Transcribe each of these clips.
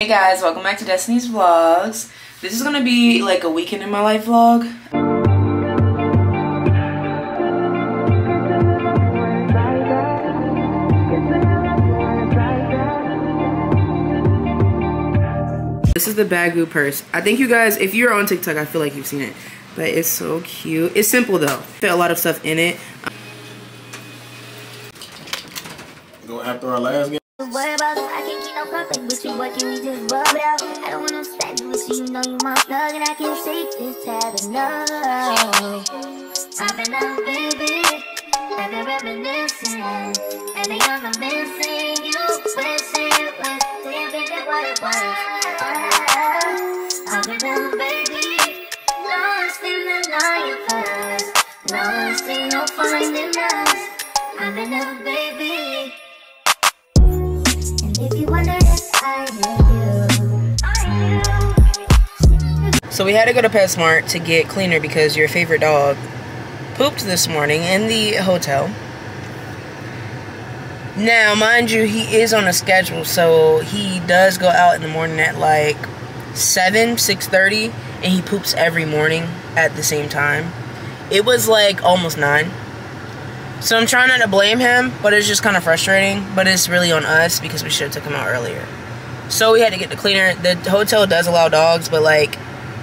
Hey guys, welcome back to Destiny's Vlogs. This is gonna be like a weekend in my life vlog. This is the Baggu purse. I think you guys, if you're on TikTok, I feel like you've seen it. But it's so cute. It's simple though. Fit a lot of stuff in it. Go after our last game. Worry about it, I can't get no contact with you, but can we just rub it out? I don't wanna stand with you, you know you my plug, and I can't take this had enough. I've been out, baby, I've been reminiscing, and the young I'm missing you, wishing, with thinking what it was. I've been down, baby, lost in the night first, lost in no finding us. I've been out, baby. So we had to go to PetSmart to get cleaner because your favorite dog pooped this morning in the hotel. Now, mind you, he is on a schedule, so he does go out in the morning at like 7, 6.30, and he poops every morning at the same time. It was like almost 9. So I'm trying not to blame him, but it's just kind of frustrating. But it's really on us because we should have took him out earlier. So we had to get the cleaner. The hotel does allow dogs, but like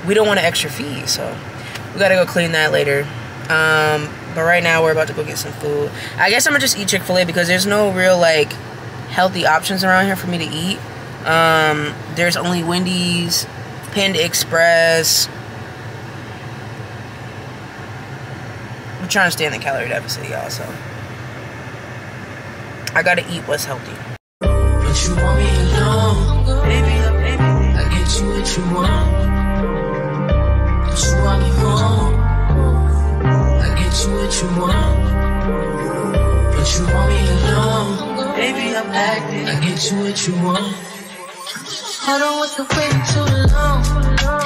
we don't want an extra fee, so we gotta go clean that later. Um, but right now we're about to go get some food. I guess I'm gonna just eat Chick Fil A because there's no real like healthy options around here for me to eat. Um, there's only Wendy's, Panda Express. Trying to stay in the calorie deficit, y'all. So I gotta eat what's healthy. But you want me alone, baby, baby. I get you what you want. But you want me home. I get you what you want. But you want me alone, baby. I'm acting. I get you what you want. Too long.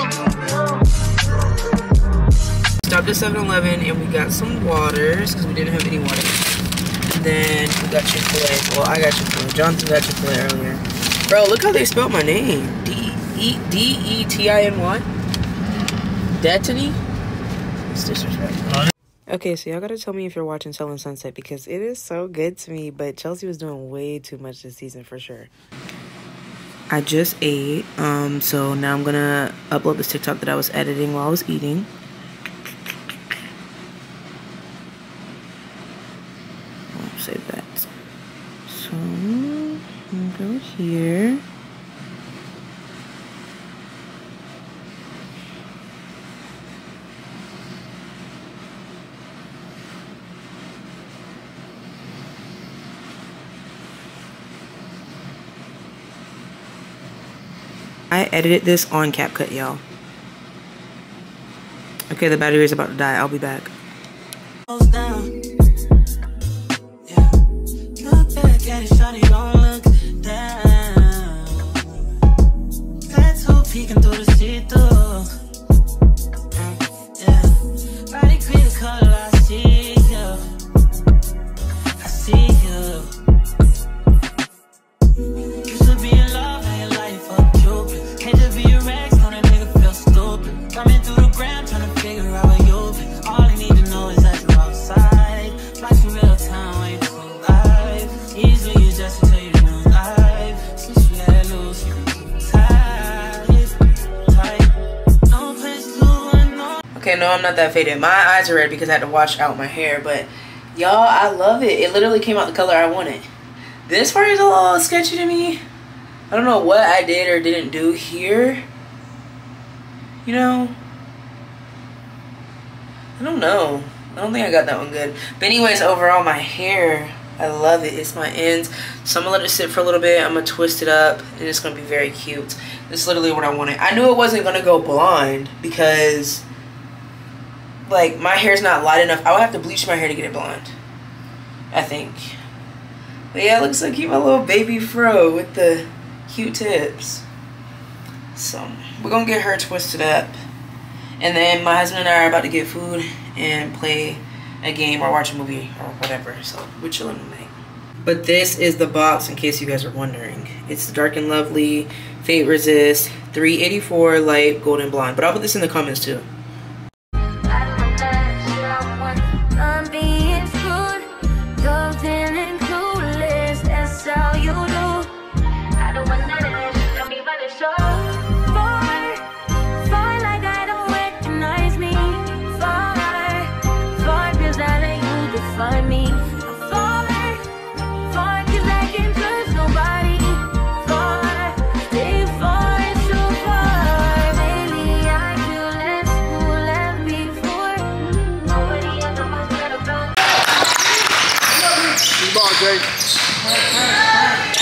Stopped at 7-Eleven and we got some waters because we didn't have any water. And Then we got Chick-fil-A. Well, I got Chick-fil-A. Jonathan got Chick-fil-A earlier. Bro, look how they spelled my name. D E D E T I N Y. Destiny. It's disrespectful. Okay, so y'all gotta tell me if you're watching Selling Sunset because it is so good to me. But Chelsea was doing way too much this season for sure. I just ate, um, so now I'm gonna upload this TikTok that I was editing while I was eating. I'll save that. So, I'm gonna go here. I edited this on CapCut, y'all. Okay, the battery is about to die. I'll be back. Okay, no, I'm not that faded. My eyes are red because I had to wash out my hair, but y'all, I love it. It literally came out the color I wanted. This part is a little sketchy to me. I don't know what I did or didn't do here. You know? I don't know. I don't think I got that one good. But anyways, overall, my hair, I love it. It's my ends. So I'm going to let it sit for a little bit. I'm going to twist it up, and it's going to be very cute. This is literally what I wanted. I knew it wasn't going to go blonde because like my hair's not light enough. I would have to bleach my hair to get it blonde. I think. But yeah, it looks so cute. My little baby fro with the cute tips. So we're gonna get her twisted up. And then my husband and I are about to get food and play a game or watch a movie or whatever. So we're chilling tonight. But this is the box in case you guys are wondering. It's the Dark and Lovely, Fade Resist, 384 Light, Golden Blonde. But I'll put this in the comments too.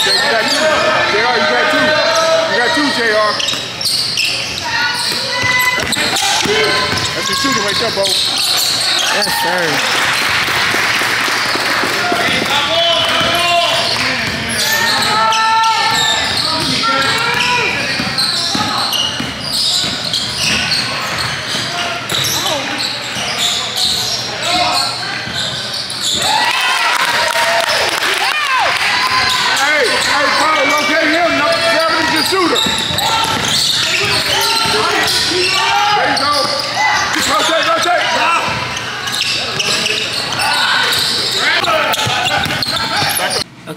You got two. You. Yes, sir. Hey, hey, Paul, locate him. Number seven is your shooter. There you go. Rotate, rotate.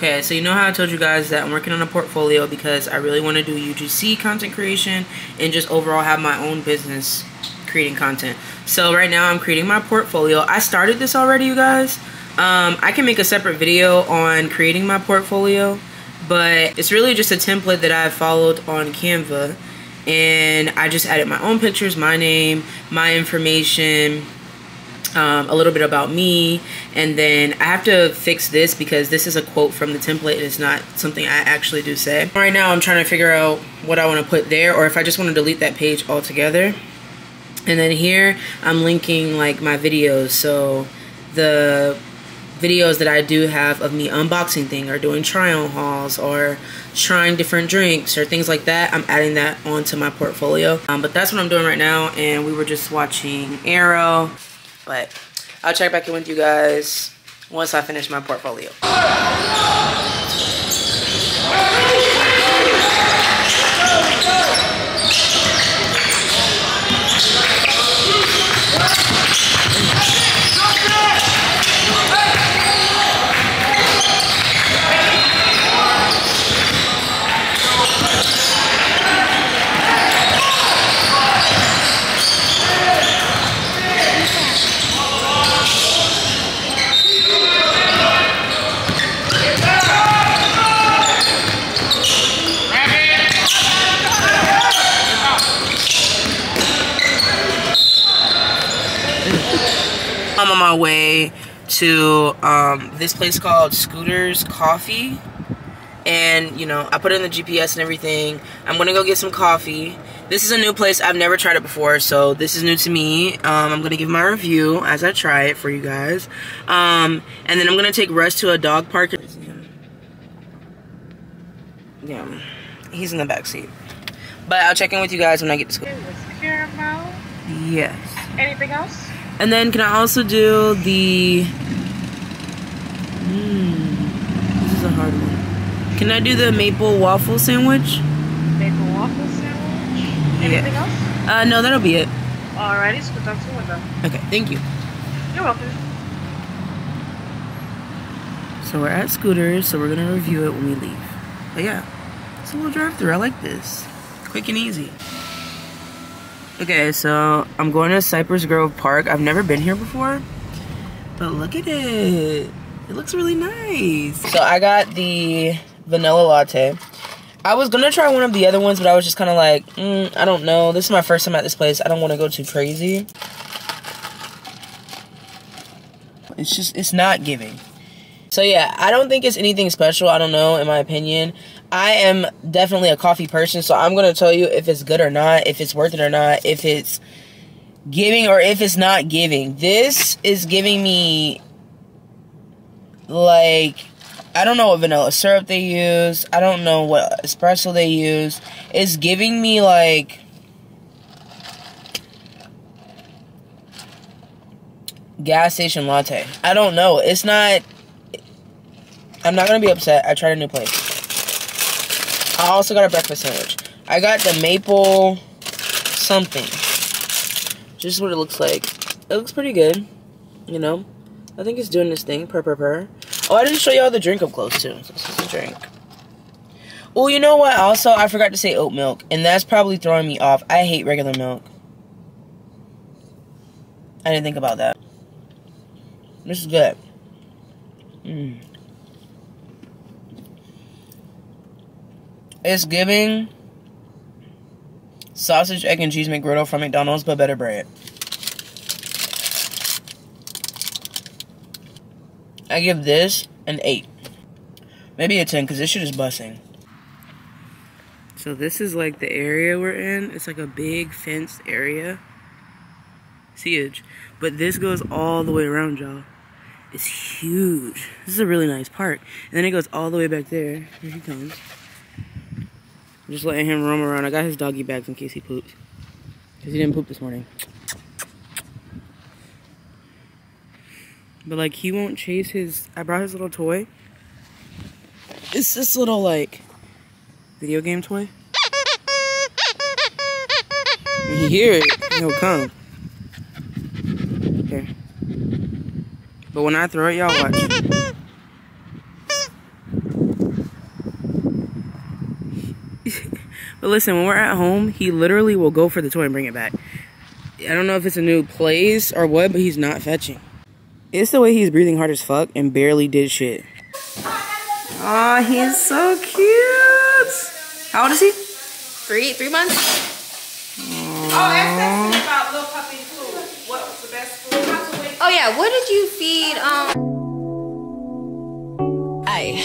Okay, so you know how I told you guys that I'm working on a portfolio because I really want to do UGC content creation and just overall have my own business creating content. So right now I'm creating my portfolio. I started this already, you guys. Um, I can make a separate video on creating my portfolio, but it's really just a template that I've followed on Canva. And I just added my own pictures, my name, my information, um, a little bit about me. And then I have to fix this because this is a quote from the template. It's not something I actually do say. Right now I'm trying to figure out what I want to put there or if I just want to delete that page altogether. And then here I'm linking like my videos. So the videos that I do have of me unboxing thing or doing try on hauls or trying different drinks or things like that I'm adding that onto my portfolio. Um, but that's what I'm doing right now and we were just watching Arrow but I'll check back in with you guys once I finish my portfolio. I'm on my way to um, this place called Scooters Coffee. And, you know, I put in the GPS and everything. I'm going to go get some coffee. This is a new place. I've never tried it before, so this is new to me. Um, I'm going to give my review as I try it for you guys. Um, and then I'm going to take Russ to a dog park. Yeah, he's in the back seat. But I'll check in with you guys when I get to school. Yes. Anything else? And then can I also do the... Hmm. This is a hard one. Can I do the maple waffle sandwich? Maple waffle sandwich. Anything else? Uh, no, that'll be it. Alrighty, to the window. Okay, thank you. You're welcome. So we're at Scooters, so we're gonna review it when we leave. But yeah, it's a little drive through. I like this. Quick and easy. Okay, so I'm going to Cypress Grove Park. I've never been here before, but look at it. It looks really nice. So I got the vanilla latte. I was gonna try one of the other ones, but I was just kind of like, mm, I don't know. This is my first time at this place. I don't want to go too crazy. It's just, it's not giving. So yeah, I don't think it's anything special. I don't know, in my opinion. I am definitely a coffee person, so I'm gonna tell you if it's good or not, if it's worth it or not, if it's giving or if it's not giving. This is giving me like I don't know what vanilla syrup they use. I don't know what espresso they use. It's giving me like gas station latte. I don't know. It's not I'm not gonna be upset. I tried a new place. I also got a breakfast sandwich. I got the maple something. Just what it looks like. It looks pretty good. You know? I think it's doing this thing. Purr, purr, purr. Oh, I didn't show y'all the drink up close, too. So this is the drink. Oh, you know what? Also, I forgot to say oat milk. And that's probably throwing me off. I hate regular milk. I didn't think about that. This is good. Mm. It's giving sausage, egg, and cheese McGriddle from McDonald's, but better bread. I give this an 8. Maybe a 10, because this shit is bussing. So this is like the area we're in. It's like a big fenced area. Huge. But this goes all the way around, y'all. It's huge. This is a really nice park. And then it goes all the way back there. Here he comes. I'm just letting him roam around. I got his doggy bags in case he poops. Because he didn't poop this morning. But like he won't chase his I brought his little toy. It's this little like video game toy. When you hear it, he'll come. Here. But when I throw it, y'all watch. But listen, when we're at home, he literally will go for the toy and bring it back. I don't know if it's a new place or what, but he's not fetching. It's the way he's breathing hard as fuck and barely did shit. Aw, he's so cute. How old is he? Three, three months. Oh, ask that about little puppy food. What was the best food? How's the weight? Oh yeah, what did you feed? Um. Ay,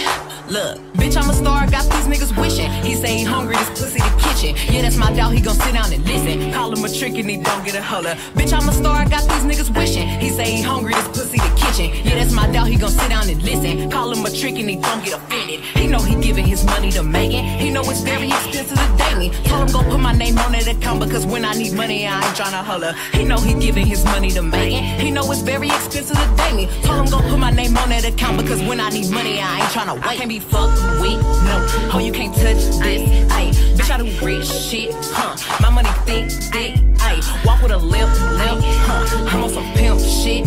look, bitch, I'm a star, got these niggas wishing. He say he hungry, this pussy the kitchen. Yeah, that's my doubt, he gon' sit down and listen. Call him a trick and he don't get a holler. Bitch, I'm a star, got these niggas wishing. He say he hungry, this pussy the kitchen. Yeah, that's my doubt, he gon' sit down and listen. Call him a trick and he don't get offended. He know he giving his money to Megan. He know it's very expensive to daily. Told him go put my name on that account because when I need money, I ain't tryna holler. He know he giving his money to Megan. He know it's very expensive to daily. Told him go put my name on that account because when I need money, I ain't tryna wait. Can't be fucked with, no. Oh, you can't touch this, ayy. Bitch, I do rich shit, huh? My money thick, thick, ayy. Walk with a limp, limp, huh? I'm on some pimp shit,